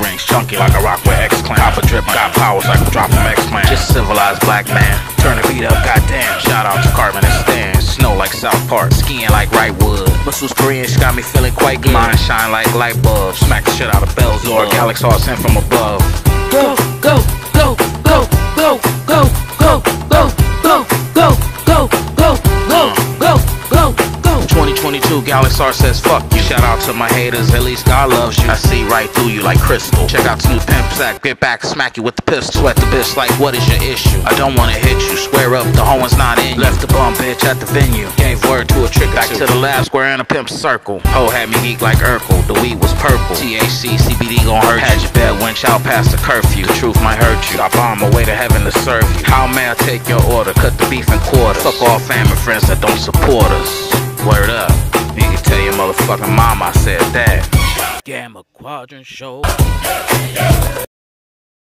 rings, chunky like a rock with X Clan. Copper drip, got powers like a drop from X Clan. Just civilized black man. Turn the beat up, goddamn. Shout out to Carbon and Stan. Snow like South Park, skiing like Wrightwood. Muscles Korean, she got me feeling quite good. Mine shine like light bulbs. Smack the shit out of bells. Or Galaxy all sent from above. 22 galaxy star says fuck you. Shout out to my haters, at least God loves you. I see right through you like crystal. Check out Snoop Pimp Sack, get back, smack you with the pistol. Sweat the bitch like what is your issue? I don't wanna hit you, square up, the hoeing's not in. You. Left the bum bitch at the venue, gave word to a trick. Back to the lab, square in a pimp circle. Ho had me geek like Urkel, the weed was purple. THC, CBD gon' hurt Had you. your bed winch out past the curfew. The truth might hurt you. I bomb my way to heaven to serve you. How may I take your order? Cut the beef in quarters. Fuck all family friends that don't support us. Fucking mama said that. Gamma Quadrant Show.